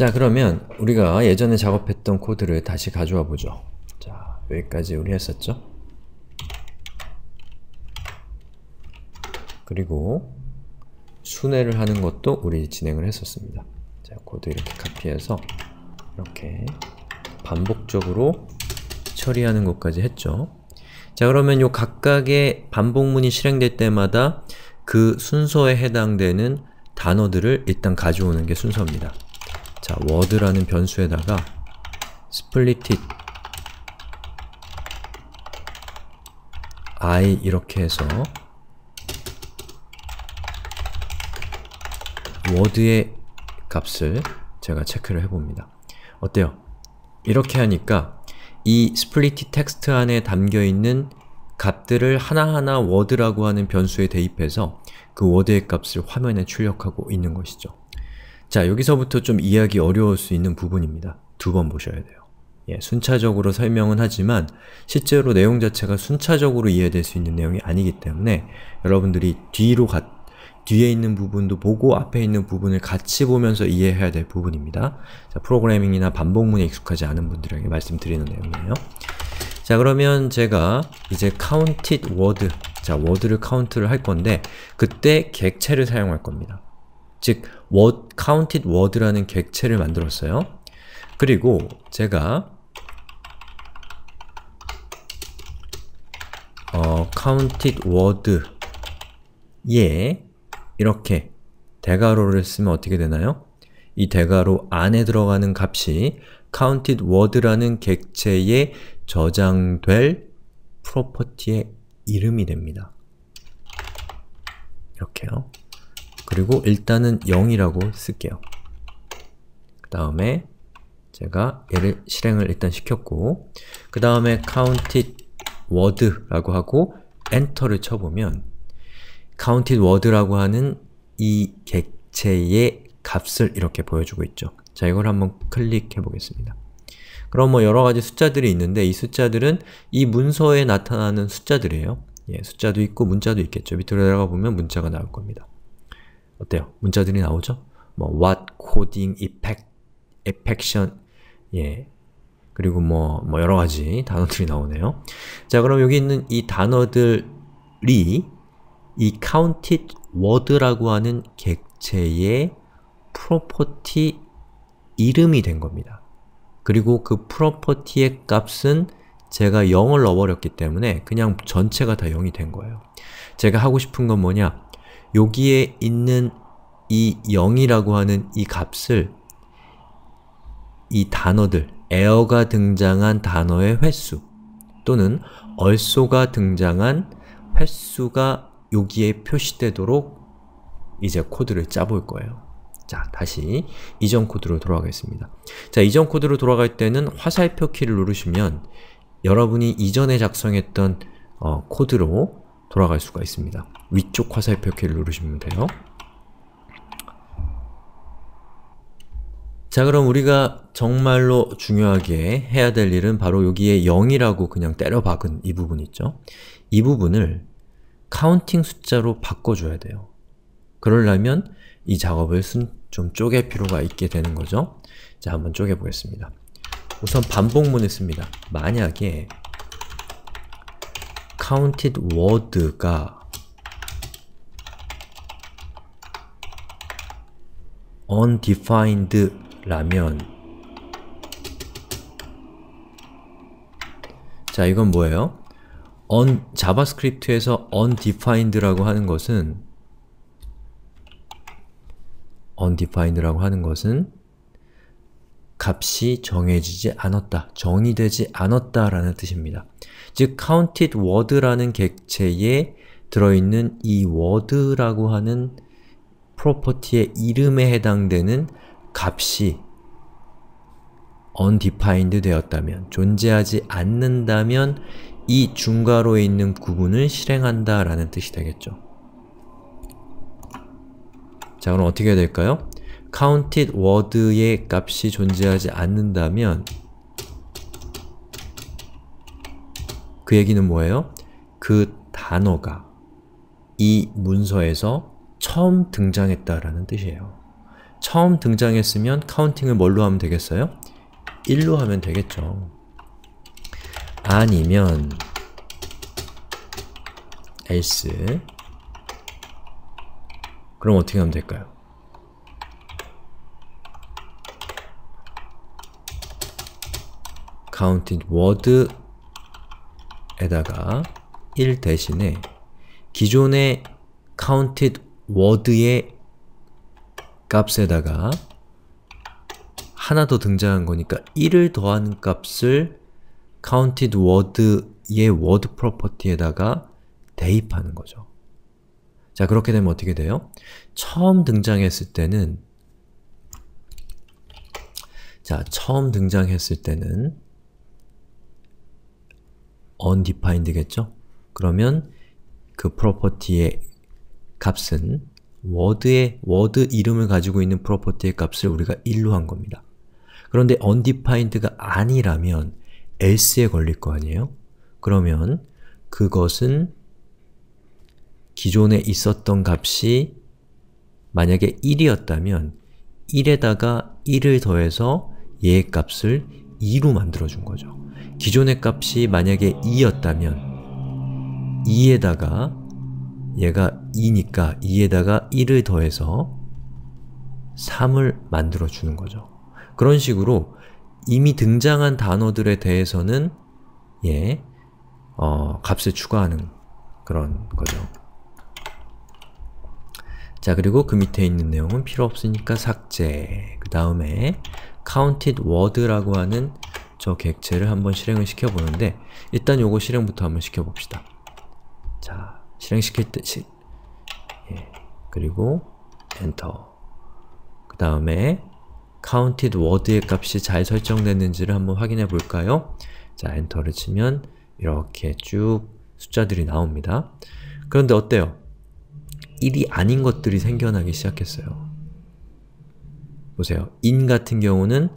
자 그러면 우리가 예전에 작업했던 코드를 다시 가져와 보죠. 자 여기까지 우리 했었죠? 그리고 순회를 하는 것도 우리 진행을 했었습니다. 자 코드 이렇게 카피해서 이렇게 반복적으로 처리하는 것까지 했죠. 자 그러면 요 각각의 반복문이 실행될 때마다 그 순서에 해당되는 단어들을 일단 가져오는 게 순서입니다. 자, word라는 변수에다가 split it i 이렇게 해서 word의 값을 제가 체크를 해봅니다. 어때요? 이렇게 하니까 이 split 텍스트 안에 담겨있는 값들을 하나하나 word라고 하는 변수에 대입해서 그 word의 값을 화면에 출력하고 있는 것이죠. 자, 여기서부터 좀 이해하기 어려울 수 있는 부분입니다. 두 번 보셔야 돼요. 예, 순차적으로 설명은 하지만 실제로 내용 자체가 순차적으로 이해될 수 있는 내용이 아니기 때문에 여러분들이 뒤로 가, 뒤에 있는 부분도 보고 앞에 있는 부분을 같이 보면서 이해해야 될 부분입니다. 자, 프로그래밍이나 반복문에 익숙하지 않은 분들에게 말씀드리는 내용이에요. 자 그러면 제가 이제 counted word, 자 word를 카운트를 할 건데 그때 객체를 사용할 겁니다. 즉 word, counted word라는 객체를 만들었어요. 그리고 제가 어, counted word 에 이렇게 대괄호를 쓰면 어떻게 되나요? 이 대괄호 안에 들어가는 값이 counted word라는 객체에 저장될 프로퍼티의 이름이 됩니다. 이렇게요. 그리고 일단은 0이라고 쓸게요. 그 다음에 제가 얘를 실행을 일단 시켰고 그 다음에 counted word라고 하고 엔터를 쳐보면 counted word라고 하는 이 객체의 값을 이렇게 보여주고 있죠. 자, 이걸 한번 클릭해 보겠습니다. 그럼 뭐 여러가지 숫자들이 있는데 이 숫자들은 이 문서에 나타나는 숫자들이에요. 예, 숫자도 있고 문자도 있겠죠. 밑으로 내려가 보면 문자가 나올 겁니다. 어때요? 문자들이 나오죠? 뭐 what, coding, effect, affection, 예, 그리고 뭐, 뭐 여러 가지 단어들이 나오네요. 자, 그럼 여기 있는 이 단어들이 이 counted word라고 하는 객체의 프로퍼티 이름이 된 겁니다. 그리고 그 프로퍼티의 값은 제가 0을 넣어버렸기 때문에 그냥 전체가 다 0이 된 거예요. 제가 하고 싶은 건 뭐냐? 여기에 있는 이 0이라고 하는 이 값을 이 단어들, 에어가 등장한 단어의 횟수 또는 얼소가 등장한 횟수가 여기에 표시되도록 이제 코드를 짜볼 거예요. 자, 다시 이전 코드로 돌아가겠습니다. 자, 이전 코드로 돌아갈 때는 화살표 키를 누르시면 여러분이 이전에 작성했던 어, 코드로 돌아갈 수가 있습니다. 위쪽 화살표 키를 누르시면 돼요. 자 그럼 우리가 정말로 중요하게 해야 될 일은 바로 여기에 0이라고 그냥 때려 박은 이 부분 있죠? 이 부분을 counting 숫자로 바꿔줘야 돼요. 그러려면 이 작업을 순, 좀 쪼갤 필요가 있게 되는 거죠. 자, 한번 쪼개 보겠습니다. 우선 반복문을 씁니다. 만약에 counted word가 undefined 라면 자, 이건 뭐예요? un, JavaScript에서 undefined라고 하는 것은 undefined라고 하는 것은 값이 정해지지 않았다, 정의되지 않았다 라는 뜻입니다. 즉, counted word라는 객체에 들어있는 이 word라고 하는 프로퍼티의 이름에 해당되는 값이 undefined 되었다면, 존재하지 않는다면 이 중괄호에 있는 구분을 실행한다 라는 뜻이 되겠죠. 자, 그럼 어떻게 해야 될까요? Counted word의 값이 존재하지 않는다면 그 얘기는 뭐예요? 그 단어가 이 문서에서 처음 등장했다라는 뜻이에요. 처음 등장했으면 카운팅을 뭘로 하면 되겠어요? 1로 하면 되겠죠. 아니면 else 그럼 어떻게 하면 될까요? Counted word에다가 1 대신에 기존의 counted word의 값에다가 하나 더 등장한 거니까 1을 더하는 값을 counted word의 word property에다가 대입하는 거죠. 자, 그렇게 되면 어떻게 돼요? 처음 등장했을 때는 자, 처음 등장했을 때는 undefined겠죠? 그러면 그 프로퍼티의 값은 word의 word 이름을 가지고 있는 프로퍼티의 값을 우리가 1로 한 겁니다. 그런데 undefined가 아니라면 else에 걸릴 거 아니에요? 그러면 그것은 기존에 있었던 값이 만약에 1이었다면 1에다가 1을 더해서 얘의 값을 2로 만들어준 거죠. 기존의 값이 만약에 2였다면 2에다가 얘가 2니까 2에다가 1을 더해서 3을 만들어주는 거죠. 그런 식으로 이미 등장한 단어들에 대해서는 예, 어, 값을 추가하는 그런 거죠. 자, 그리고 그 밑에 있는 내용은 필요 없으니까 삭제. 그 다음에 counted word라고 하는 저 객체를 한번 실행을 시켜보는데 일단 요거 실행부터 한번 시켜봅시다. 자, 실행시킬 때 시, 예, 그리고 엔터 그 다음에 counted word의 값이 잘 설정됐는지를 한번 확인해 볼까요? 자, 엔터를 치면 이렇게 쭉 숫자들이 나옵니다. 그런데 어때요? 1이 아닌 것들이 생겨나기 시작했어요. 보세요. in 같은 경우는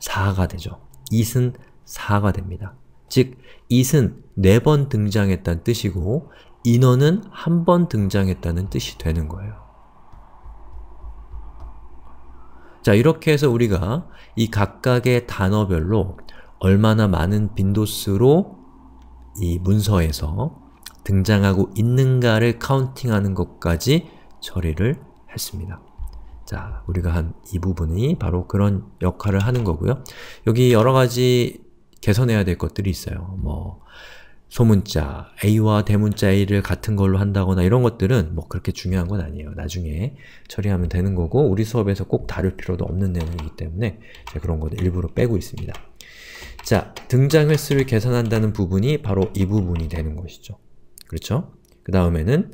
4가 되죠. It은 4가 됩니다. 즉, it은 4번 등장했다는 뜻이고 인어는 한 번 등장했다는 뜻이 되는 거예요. 자, 이렇게 해서 우리가 이 각각의 단어별로 얼마나 많은 빈도수로 이 문서에서 등장하고 있는가를 카운팅하는 것까지 처리를 했습니다. 자, 우리가 한 이 부분이 바로 그런 역할을 하는 거고요. 여기 여러 가지 개선해야 될 것들이 있어요. 뭐 소문자, A와 대문자 A를 같은 걸로 한다거나 이런 것들은 뭐 그렇게 중요한 건 아니에요. 나중에 처리하면 되는 거고 우리 수업에서 꼭 다룰 필요도 없는 내용이기 때문에 그런 것들 일부러 빼고 있습니다. 자, 등장 횟수를 계산한다는 부분이 바로 이 부분이 되는 것이죠. 그렇죠? 그 다음에는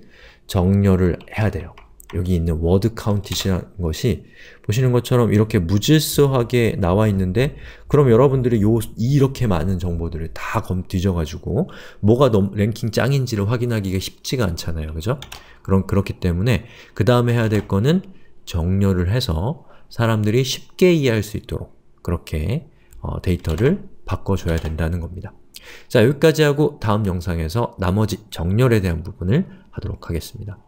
정렬을 해야 돼요. 여기 있는 word count이라는 것이 보시는 것처럼 이렇게 무질서하게 나와 있는데 그럼 여러분들이 요 이렇게 많은 정보들을 다 검, 뒤져가지고 뭐가 너무 랭킹 짱인지를 확인하기가 쉽지가 않잖아요. 그죠? 그럼 그렇기 때문에 그 다음에 해야 될 거는 정렬을 해서 사람들이 쉽게 이해할 수 있도록 그렇게 어, 데이터를 바꿔줘야 된다는 겁니다. 자, 여기까지 하고 다음 영상에서 나머지 정렬에 대한 부분을 하도록 하겠습니다.